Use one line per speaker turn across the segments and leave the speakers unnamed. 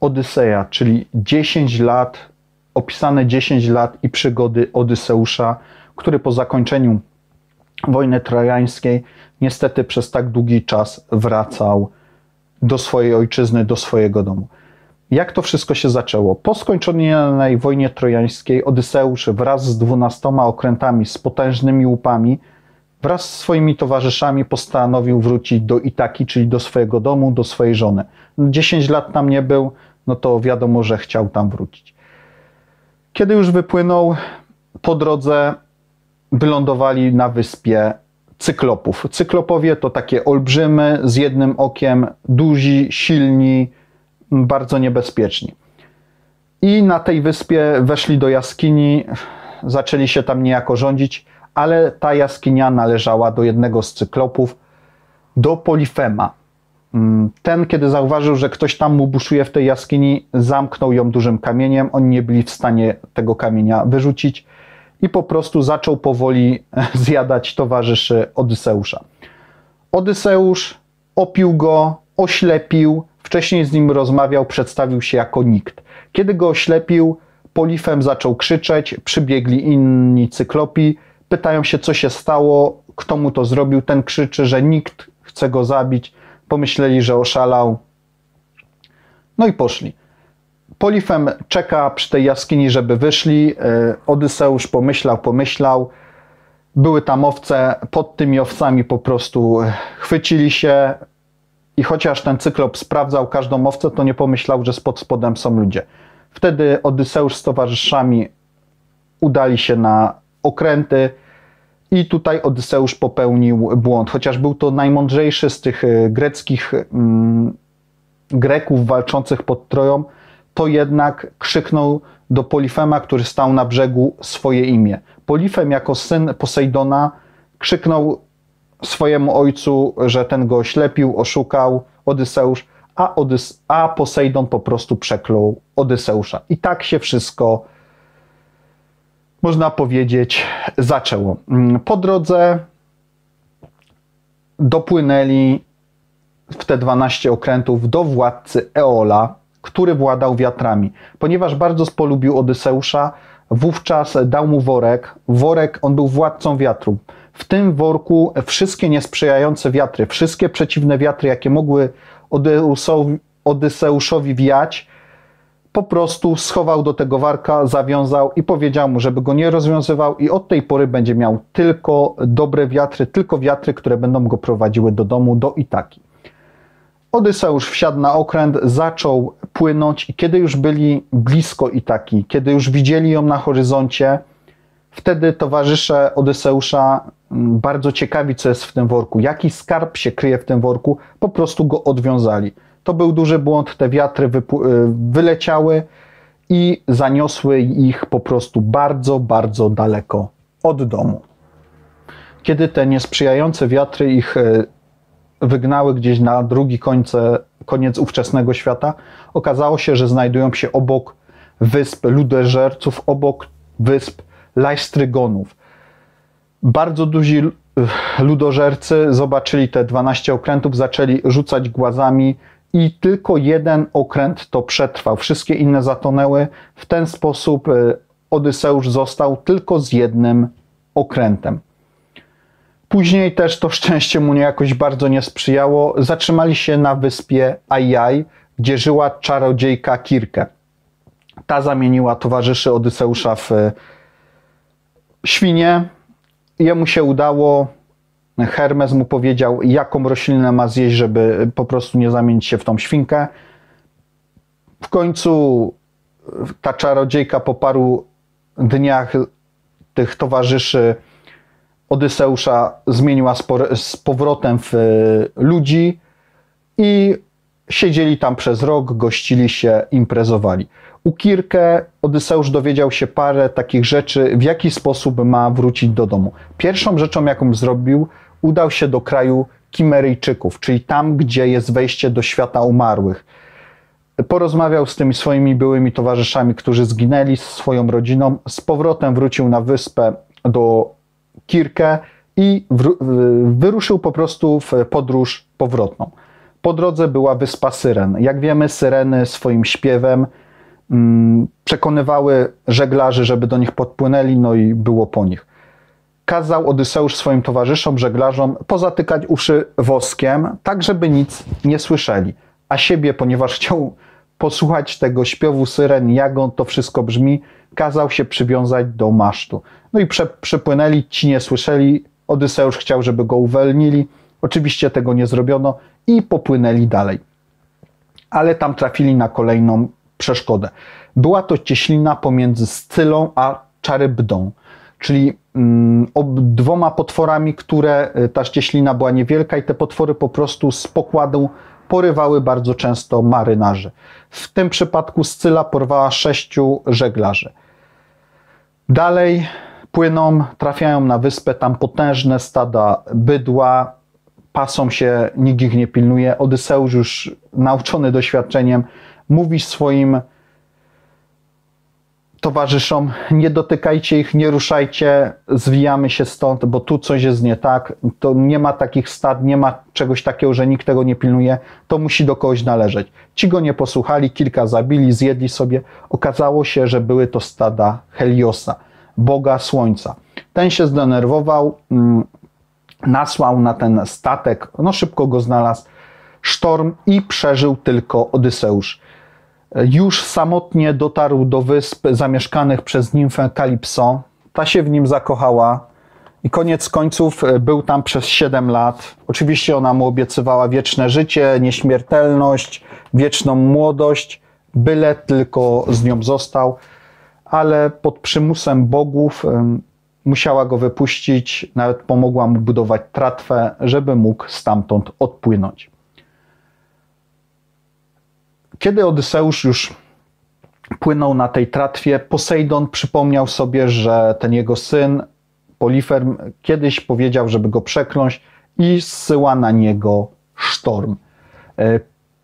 Odyseja, czyli 10 lat, opisane 10 lat i przygody Odyseusza, który po zakończeniu wojny trojańskiej niestety przez tak długi czas wracał do swojej ojczyzny, do swojego domu. Jak to wszystko się zaczęło? Po skończonej wojnie trojańskiej Odyseusz wraz z dwunastoma okrętami z potężnymi łupami wraz z swoimi towarzyszami postanowił wrócić do Itaki, czyli do swojego domu, do swojej żony. 10 lat tam nie był, no to wiadomo, że chciał tam wrócić. Kiedy już wypłynął, po drodze wylądowali na wyspie cyklopów. Cyklopowie to takie olbrzymy z jednym okiem, duzi, silni, bardzo niebezpieczni. I na tej wyspie weszli do jaskini, zaczęli się tam niejako rządzić, ale ta jaskinia należała do jednego z cyklopów, do Polifema. Ten, kiedy zauważył, że ktoś tam mu buszuje w tej jaskini, zamknął ją dużym kamieniem. Oni nie byli w stanie tego kamienia wyrzucić i po prostu zaczął powoli zjadać towarzyszy Odyseusza. Odyseusz opił go, oślepił, wcześniej z nim rozmawiał, przedstawił się jako nikt. Kiedy go oślepił, Polifem zaczął krzyczeć, przybiegli inni cyklopi, pytają się, co się stało, kto mu to zrobił. Ten krzyczy, że nikt chce go zabić. Pomyśleli, że oszalał. No i poszli. Polifem czeka przy tej jaskini, żeby wyszli. E, Odyseusz pomyślał, pomyślał. Były tam owce, pod tymi owcami po prostu chwycili się i chociaż ten cyklop sprawdzał każdą owcę, to nie pomyślał, że pod spodem są ludzie. Wtedy Odyseusz z towarzyszami udali się na okręty i tutaj Odyseusz popełnił błąd. Chociaż był to najmądrzejszy z tych e, greckich mm, Greków walczących pod Troją, to jednak krzyknął do Polifema, który stał na brzegu, swoje imię. Polifem jako syn Posejdona krzyknął swojemu ojcu, że ten go oślepił, oszukał, Odyseusz, a, Odys a Posejdon po prostu przeklął Odyseusza. I tak się wszystko, można powiedzieć, zaczęło. Po drodze dopłynęli w te 12 okrętów do władcy Eola, który władał wiatrami. Ponieważ bardzo polubił Odyseusza, wówczas dał mu worek. Worek, on był władcą wiatru. W tym worku wszystkie niesprzyjające wiatry, wszystkie przeciwne wiatry, jakie mogły Odyseuszowi wiać, po prostu schował do tego warka, zawiązał i powiedział mu, żeby go nie rozwiązywał i od tej pory będzie miał tylko dobre wiatry, tylko wiatry, które będą go prowadziły do domu, do Itaki. Odyseusz wsiadł na okręt, zaczął płynąć i kiedy już byli blisko Itaki, kiedy już widzieli ją na horyzoncie, wtedy towarzysze Odyseusza, mm, bardzo ciekawi co jest w tym worku, jaki skarb się kryje w tym worku, po prostu go odwiązali. To był duży błąd, te wiatry y, wyleciały i zaniosły ich po prostu bardzo, bardzo daleko od domu. Kiedy te niesprzyjające wiatry ich y, wygnały gdzieś na drugi końce, koniec ówczesnego świata, okazało się, że znajdują się obok wysp ludożerców, obok wysp lajstrygonów. Bardzo duzi ludożercy zobaczyli te 12 okrętów, zaczęli rzucać głazami i tylko jeden okręt to przetrwał. Wszystkie inne zatonęły. W ten sposób e, Odyseusz został tylko z jednym okrętem. Później też to szczęście mu nie jakoś bardzo nie sprzyjało. Zatrzymali się na wyspie Ajaj, gdzie żyła czarodziejka Kirkę. Ta zamieniła towarzyszy Odyseusza w e, świnie. Jemu się udało. Hermes mu powiedział, jaką roślinę ma zjeść, żeby po prostu nie zamienić się w tą świnkę. W końcu ta czarodziejka po paru dniach tych towarzyszy Odyseusza zmieniła z powrotem w e, ludzi i siedzieli tam przez rok, gościli się, imprezowali. U Kirkę Odyseusz dowiedział się parę takich rzeczy, w jaki sposób ma wrócić do domu. Pierwszą rzeczą, jaką zrobił, udał się do kraju Kimeryjczyków, czyli tam, gdzie jest wejście do świata umarłych. Porozmawiał z tymi swoimi byłymi towarzyszami, którzy zginęli, z swoją rodziną. Z powrotem wrócił na wyspę do Kirkę i wyruszył po prostu w podróż powrotną. Po drodze była wyspa Syren. Jak wiemy, Syreny swoim śpiewem mm, przekonywały żeglarzy, żeby do nich podpłynęli, no i było po nich. Kazał Odyseusz swoim towarzyszom, żeglarzom pozatykać uszy woskiem, tak żeby nic nie słyszeli. A siebie, ponieważ chciał posłuchać tego śpiewu syren, jak on to wszystko brzmi, kazał się przywiązać do masztu. No i prze, przypłynęli, ci nie słyszeli, Odyseusz chciał, żeby go uwolnili, oczywiście tego nie zrobiono i popłynęli dalej. Ale tam trafili na kolejną przeszkodę. Była to cieślina pomiędzy Scylą a Czarybdą, czyli mm, dwoma potworami, które y, ta ścieślina była niewielka i te potwory po prostu z pokładu porywały bardzo często marynarzy. W tym przypadku Scyla porwała sześciu żeglarzy. Dalej płyną, trafiają na wyspę, tam potężne stada bydła, pasą się, nikt ich nie pilnuje. Odyseusz już nauczony doświadczeniem mówi swoim towarzyszom, nie dotykajcie ich, nie ruszajcie, zwijamy się stąd, bo tu coś jest nie tak, to nie ma takich stad, nie ma czegoś takiego, że nikt tego nie pilnuje, to musi do kogoś należeć. Ci go nie posłuchali, kilka zabili, zjedli sobie. Okazało się, że były to stada Heliosa, boga słońca. Ten się zdenerwował, mm, nasłał na ten statek, no szybko go znalazł, sztorm i przeżył tylko Odyseusz już samotnie dotarł do wysp zamieszkanych przez nimfę Kalipso. Ta się w nim zakochała i koniec końców e, był tam przez 7 lat. Oczywiście ona mu obiecywała wieczne życie, nieśmiertelność, wieczną młodość, byle tylko z nią został, ale pod przymusem bogów musiała go wypuścić, nawet pomogła mu budować tratwę, żeby mógł stamtąd odpłynąć. Kiedy Odyseusz już płynął na tej tratwie, Posejdon przypomniał sobie, że ten jego syn Poliferm kiedyś powiedział, żeby go przekląć i zsyła na niego sztorm. E,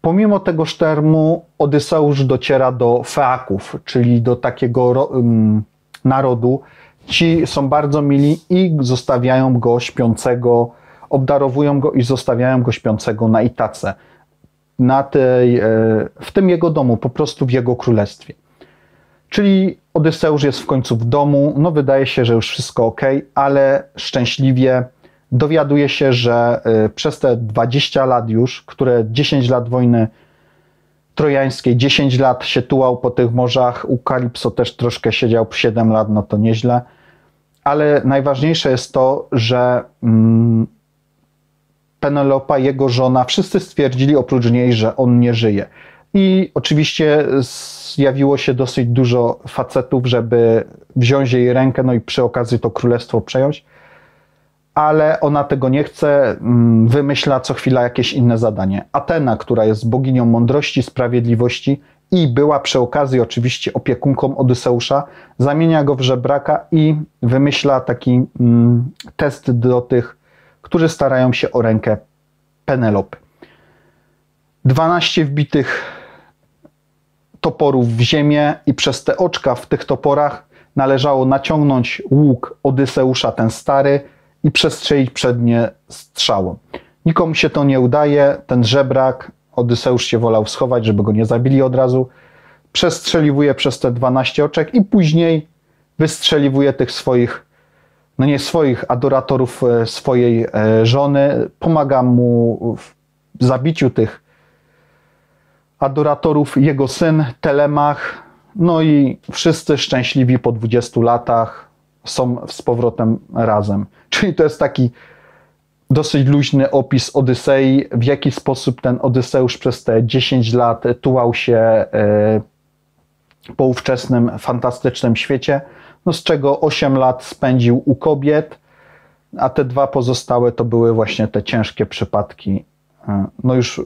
pomimo tego sztormu Odyseusz dociera do Feaków, czyli do takiego narodu. Ci są bardzo mili i zostawiają go śpiącego, obdarowują go i zostawiają go śpiącego na Itace na tej, e, w tym jego domu, po prostu w jego królestwie. Czyli Odyseusz jest w końcu w domu, no wydaje się, że już wszystko ok, ale szczęśliwie dowiaduje się, że e, przez te 20 lat już, które 10 lat wojny trojańskiej, 10 lat się tułał po tych morzach, u Kalipso też troszkę siedział 7 lat, no to nieźle, ale najważniejsze jest to, że mm, Penelopa, jego żona, wszyscy stwierdzili oprócz niej, że on nie żyje. I oczywiście zjawiło się dosyć dużo facetów, żeby wziąć jej rękę, no i przy okazji to królestwo przejąć. Ale ona tego nie chce, mm, wymyśla co chwila jakieś inne zadanie. Atena, która jest boginią mądrości, sprawiedliwości i była przy okazji oczywiście opiekunką Odyseusza, zamienia go w żebraka i wymyśla taki mm, test do tych którzy starają się o rękę Penelopy. 12 wbitych toporów w ziemię i przez te oczka w tych toporach należało naciągnąć łuk Odyseusza, ten stary, i przestrzelić przednie strzałą. Nikomu się to nie udaje, ten żebrak, Odyseusz się wolał schować, żeby go nie zabili od razu, przestrzeliwuje przez te 12 oczek i później wystrzeliwuje tych swoich no nie swoich adoratorów e, swojej e, żony, pomaga mu w zabiciu tych adoratorów jego syn Telemach, no i wszyscy szczęśliwi po 20 latach są z powrotem razem. Czyli to jest taki dosyć luźny opis Odysei, w jaki sposób ten Odyseusz przez te 10 lat tułał się e, po ówczesnym fantastycznym świecie no z czego 8 lat spędził u kobiet, a te dwa pozostałe to były właśnie te ciężkie przypadki, e, no już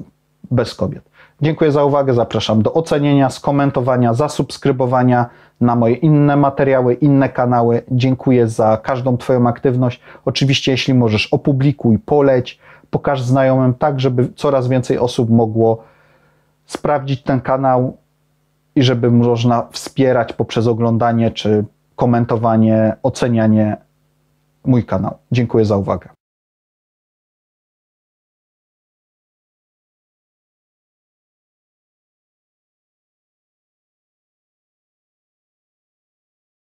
bez kobiet. Dziękuję za uwagę, zapraszam do ocenienia, skomentowania, zasubskrybowania na moje inne materiały, inne kanały. Dziękuję za każdą Twoją aktywność. Oczywiście, jeśli możesz, opublikuj, poleć, pokaż znajomym, tak żeby coraz więcej osób mogło sprawdzić ten kanał i żeby można wspierać poprzez oglądanie czy komentowanie, ocenianie mój kanał. Dziękuję za uwagę.